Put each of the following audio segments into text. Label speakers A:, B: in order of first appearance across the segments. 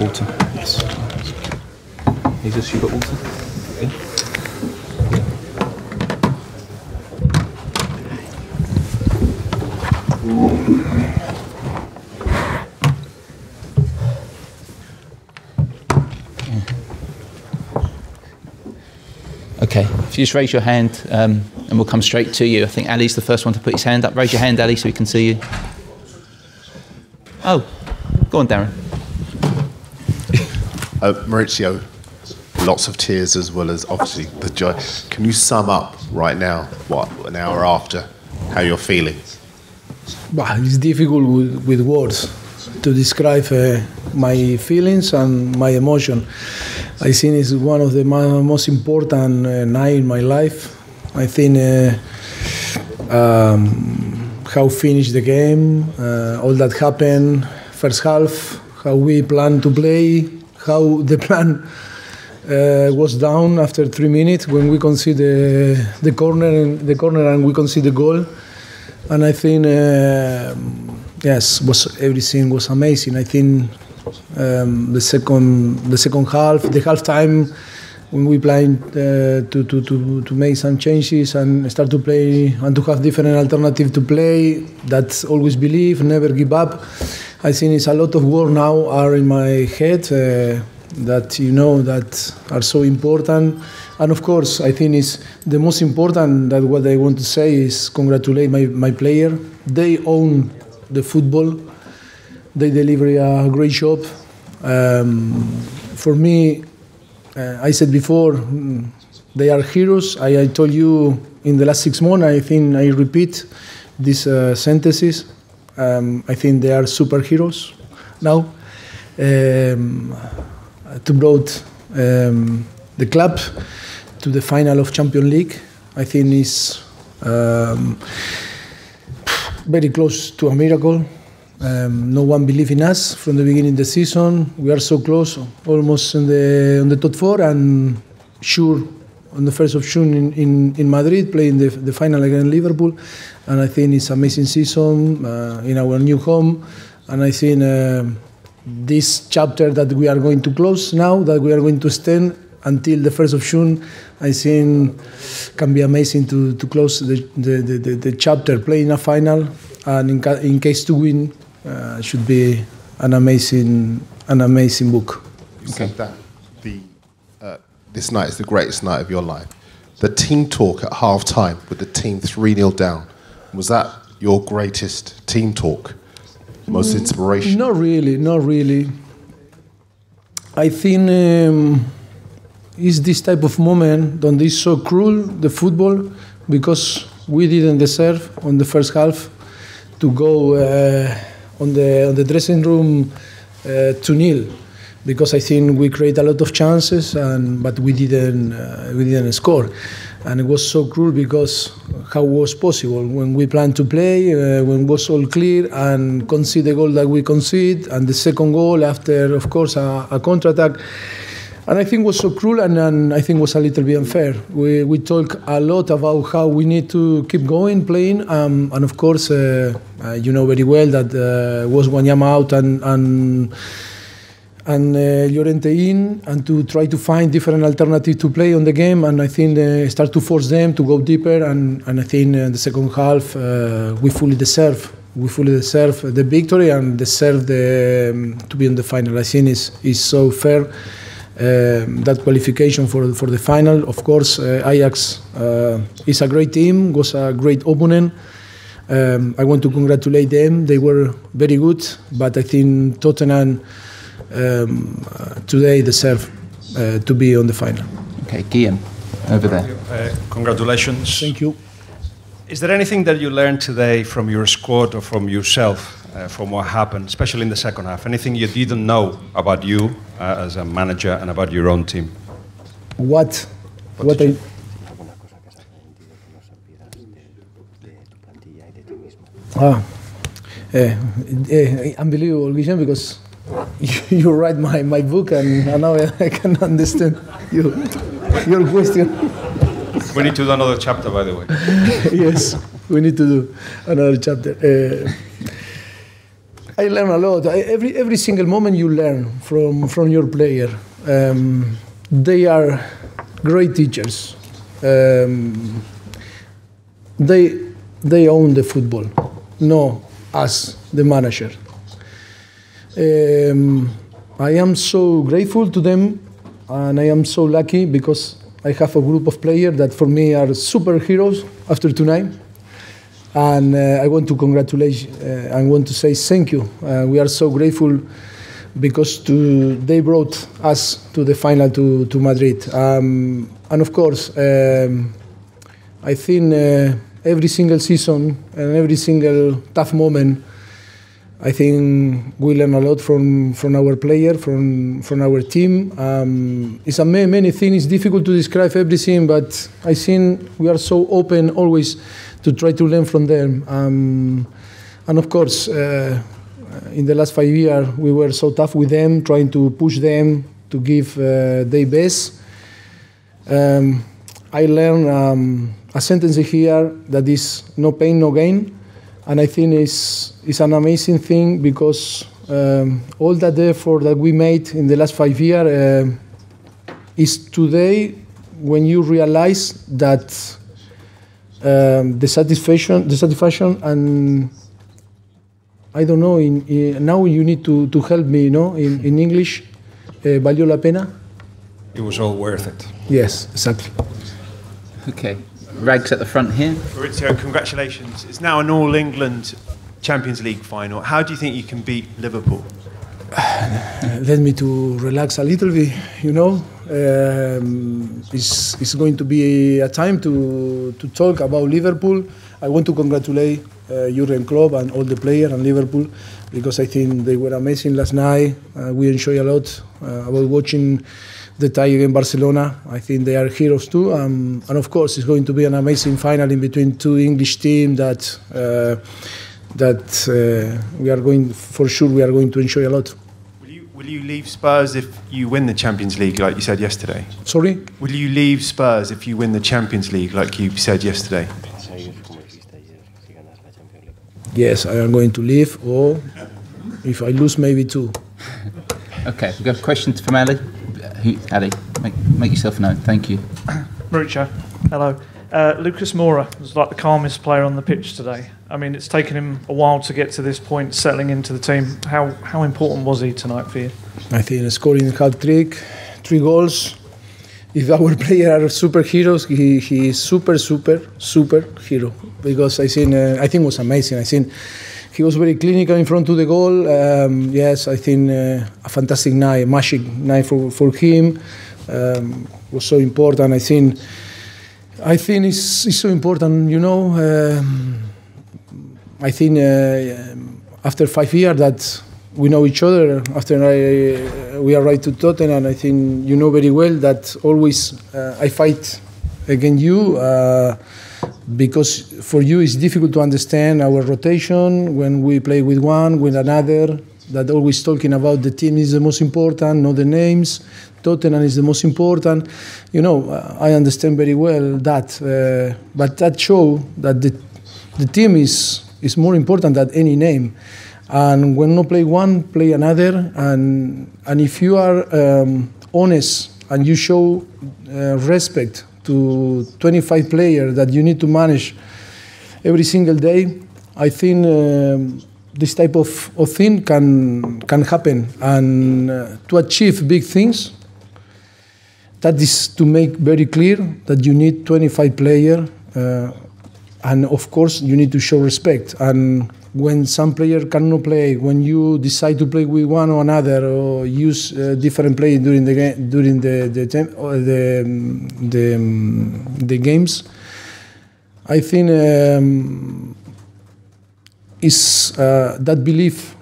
A: Yes. Jesus, you got water? Okay, if you just raise your hand um, and we'll come straight to you. I think Ali's the first one to put his hand up. Raise your hand, Ali, so we can see you. Oh, go on, Darren.
B: Uh, Maurizio, lots of tears as well as obviously the joy. Can you sum up right now, what, an hour after, how you're feeling?
C: Bah, it's difficult with, with words to describe uh, my feelings and my emotion. I think it's one of the most important uh, night in my life. I think uh, um, how finish the game, uh, all that happened, first half, how we plan to play, how the plan uh, was down after three minutes when we concede the, the corner, the corner and we concede the goal and I think uh, yes, was everything was amazing. I think um, the second the second half, the half time when we planned uh, to, to, to, to make some changes and start to play and to have different alternative to play. That's always believe, never give up. I think it's a lot of work now are in my head uh, that you know that are so important. And of course, I think it's the most important that what I want to say is congratulate my, my player. They own the football. They deliver a great job. Um, for me, uh, I said before, mm, they are heroes. I, I told you in the last six months, I think I repeat these uh, sentences. Um, I think they are superheroes now. Um, to brought um, the club to the final of Champions League. I think is um, very close to a miracle. Um, no one believed in us from the beginning of the season. We are so close, almost in the on the top four, and sure on the first of June in, in, in Madrid, playing the, the final against Liverpool. And I think it's amazing season uh, in our new home. And I think uh, this chapter that we are going to close now, that we are going to stand until the first of June, I think can be amazing to, to close the, the, the, the chapter, playing a final, and in, ca- in case to win, uh, should be an amazing an amazing book.
B: You said that the, uh, this night is the greatest night of your life. The team talk at half time with the team 3 0 down, was that your greatest team talk? Most inspiration?
C: Not really, not really. I think um, it's this type of moment that is so cruel, the football, because we didn't deserve on the first half to go uh, on the on the dressing room uh, to nil, because I think we create a lot of chances, and but we didn't uh, we didn't score, and it was so cruel because how was possible when we planned to play, uh, when it was all clear, and concede the goal that we concede, and the second goal after, of course, a, a counter attack. And I think was so cruel and, and I think was a little bit unfair. We, we talk a lot about how we need to keep going, playing, um, and of course, uh, uh, you know very well that uh, was Wanyama out and, and and uh, Llorente in and to try to find different alternatives to play on the game and I think uh, start to force them to go deeper and, and I think in the second half uh, we fully deserve we fully deserve the victory and deserve the, um, to be in the final. I think is so fair um, that qualification for for the final. Of course, uh, Ajax uh, is a great team, was a great opponent. Um, I want to congratulate them. They were very good, but I think Tottenham um, uh, today deserve uh, to be on the final.
A: Okay, Guillem, over there.
D: Uh, congratulations.
C: Thank you.
D: Is there anything that you learned today from your squad or from yourself, uh, from what happened, especially in the second half? Anything you didn't know about you uh, as a manager and about your own team?
C: What? What I. Ah, eh, eh, unbelievable, Guillem, because you, you write my, my book and, and now I can understand you, your question.
D: We need to do another chapter, by the way.
C: yes, we need to do another chapter. Uh, I learn a lot. I, every every single moment you learn from from your player. Um, they are great teachers. Um, they they own the football, no us, the manager. Um, I am so grateful to them, and I am so lucky because I have a group of players that for me are superheroes after tonight. And uh, I want to congratulate, uh, I want to say thank you. Uh, we are so grateful because to, they brought us to the final to, to Madrid. Um, and of course, um, I think uh, every single season and every single tough moment, I think we learn a lot from, from our player, from, from our team. Um, it's a many, many things. It's difficult to describe everything, but I think we are so open always to try to learn from them. Um, and of course, uh, in the last five years, we were so tough with them, trying to push them to give uh, their best. Um, I learned um, a sentence here that is no pain, no gain. And I think it's, it's an amazing thing because um, all that effort that we made in the last five years uh, is today when you realize that um, the satisfaction, the satisfaction, and I don't know. In, in, now you need to, to help me. You know, in, in English, uh, valió la pena.
D: It was all worth it.
C: Yes, exactly.
A: Okay. Rags at the front here.
E: Maurizio, congratulations. It's now an All England Champions League final. How do you think you can beat Liverpool?
C: Let me to relax a little bit, you know. Um, it's, it's going to be a time to, to talk about Liverpool. I want to congratulate uh, Jurgen Klopp and all the players and Liverpool because I think they were amazing last night. Uh, we enjoy a lot uh, about watching the tie against Barcelona. I think they are heroes too. Um, and of course, it's going to be an amazing final in between two English teams that uh, that uh, we are going for sure. We are going to enjoy a lot.
E: Will you, will you leave Spurs if you win the Champions League, like you said yesterday?
C: Sorry.
E: Will you leave Spurs if you win the Champions League, like you said yesterday?
C: Yes, I am going to leave, or if I lose, maybe two.
A: Okay, we've got a question from Ali. Who, Ali, make, make yourself known. Thank you.
F: Mauricio, hello. Uh, Lucas Moura was like the calmest player on the pitch today. I mean, it's taken him a while to get to this point, settling into the team. How how important was he tonight for you?
C: I think scoring a hat trick, three goals. If our players are superheroes, he, he is super, super, super hero. Because I think uh, I think it was amazing. I think he was very clinical in front of the goal. Um, yes, I think uh, a fantastic night, magic night for, for him. Um, was so important. I think I think it's, it's so important. You know, um, I think uh, after five years that we know each other. After I, we arrived to Tottenham, and I think you know very well that always uh, I fight against you uh, because for you it's difficult to understand our rotation when we play with one, with another. That always talking about the team is the most important, not the names. Tottenham is the most important. You know, I understand very well that, uh, but that show that the the team is is more important than any name and when no play one, play another. And and if you are um, honest and you show uh, respect to 25 players that you need to manage every single day, I think um, this type of, of thing can can happen. And uh, to achieve big things, that is to make very clear that you need 25 players. Uh, and of course, you need to show respect. And when some player cannot play, when you decide to play with one or another, or use uh, different play during the game, during the the the, the, um, the games, I think um, is uh, that belief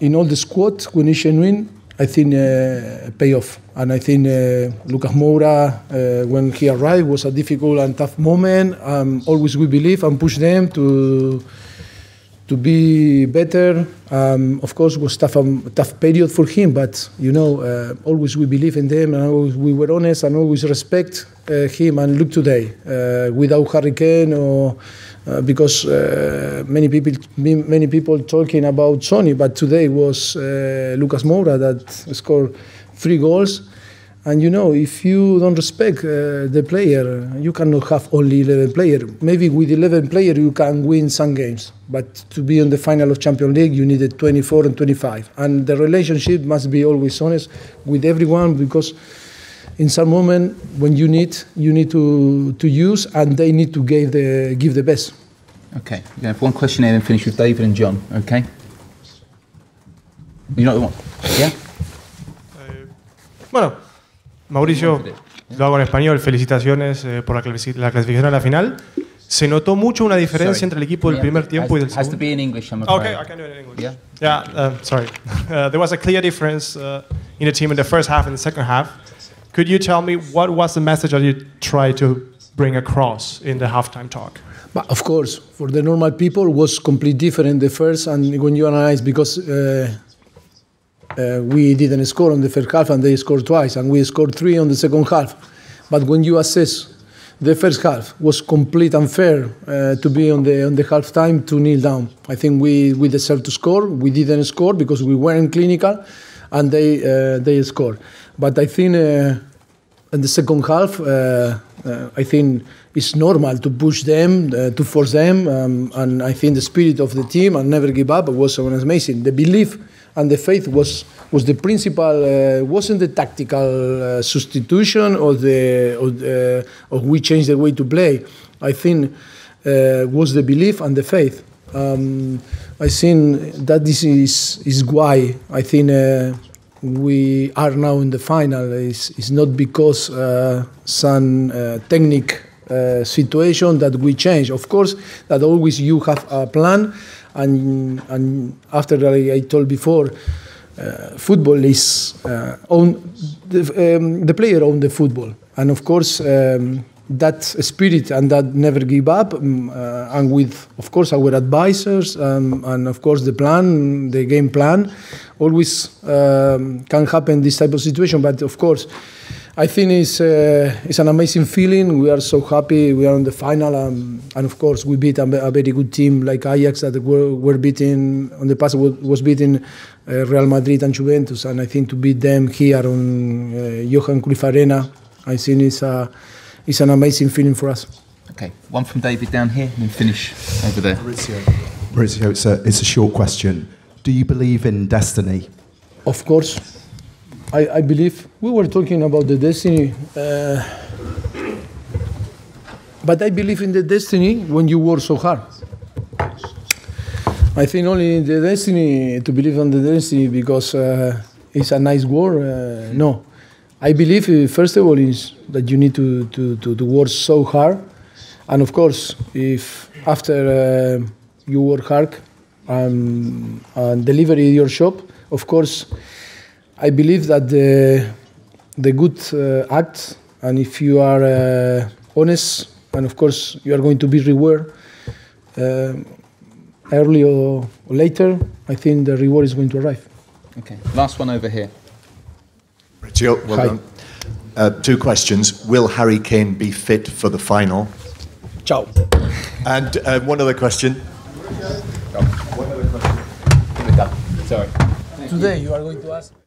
C: in all the squad when it's genuine. I think uh, pay off, and I think uh, Lucas Moura, uh, when he arrived, was a difficult and tough moment. Um, always we believe and push them to to be better. Um, of course, was tough um, tough period for him, but you know, uh, always we believe in them, and always we were honest and always respect uh, him. And look today, uh, without Harry Kane, or. Uh, because uh, many people, many people talking about Sonny, but today was uh, Lucas Moura that scored three goals. And you know, if you don't respect uh, the player, you cannot have only 11 players. Maybe with 11 players you can win some games, but to be in the final of Champions League, you needed 24 and 25. And the relationship must be always honest with everyone because in some moment when you need, you need to, to use, and they need to give the give the best.
A: Okay, we're going to have one question here and finish with David and John. Okay. You know what? Yeah.
G: Bueno, Mauricio, lo hago en español. Felicitaciones eh, por la, clasi- la clasificación a la final. Se notó mucho una diferencia
A: Sorry.
G: entre el equipo del
A: Yeah,
G: primer tiempo y
A: has,
G: del
A: has to
G: segundo.
A: be in English, I'm afraid.
G: Okay, I can do it in English.
A: Yeah.
G: Yeah, uh, sorry. Uh, there was a clear difference uh, in the team in the first half and the second half. Could you tell me what was the message that you tried to bring across in the halftime talk?
C: But of course, for the normal people, was completely different the first and when you analyze because uh, we didn't score on the first half and they scored twice and we scored three on the second half. But when you assess the first half was complete unfair uh, to be on the on the half time to kneel down. I think we, we deserved to score. We didn't score because we weren't clinical, and they uh, they scored. But I think uh, in the second half, uh, uh, I think it's normal to push them, uh, to force them, um, and I think the spirit of the team and never give up was amazing. The belief and the faith was was the principal. Uh, wasn't the tactical uh, substitution or the or, the, or we changed the way to play. I think uh, was the belief and the faith. Um, I think that this is is why I think. Uh, we are now in the final is is not because uh, some uh, technique uh, situation that we change. Of course, that always you have a plan, and and after I, I told before, uh, football is uh, own the, um, the player own the football, and of course. Um, that spirit and that never give up, um, uh, and with of course our advisors um, and of course the plan, the game plan, always um, can happen this type of situation. But of course, I think it's uh, it's an amazing feeling. We are so happy. We are in the final, um, and of course we beat a, a very good team like Ajax that were, were beating on the past was, was beating uh, Real Madrid and Juventus, and I think to beat them here on uh, Johan Cruyff Arena, I think it's a it's an amazing feeling for us.
A: Okay, one from David down here and then finish over there.
H: Maurizio, Maurizio it's, a, it's a short question. Do you believe in destiny?
C: Of course, I, I believe we were talking about the destiny, uh, but I believe in the destiny when you work so hard. I think only in the destiny to believe in the destiny because uh, it's a nice word. Uh, no, I believe uh, first of all is that you need to, to, to, to work so hard, and of course, if after uh, you work hard um, and deliver your shop, of course, I believe that the the good uh, act, and if you are uh, honest, and of course you are going to be rewarded uh, early or, or later. I think the reward is going to arrive.
A: Okay, last one over here.
I: Maurizio, well
C: Hi.
I: done. Uh, two questions. Will Harry Kane be fit for the final?
C: Ciao.
I: And uh, one other question.
A: Give it done. Sorry.
C: Today you are going to ask.